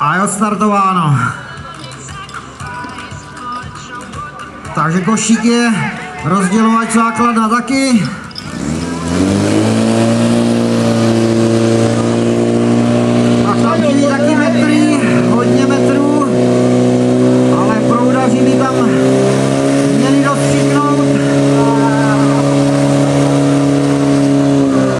A je odstartováno. Takže košík je rozdělovač základna taky. Tak tam taky metry, hodně metrů, ale proudaří mi tam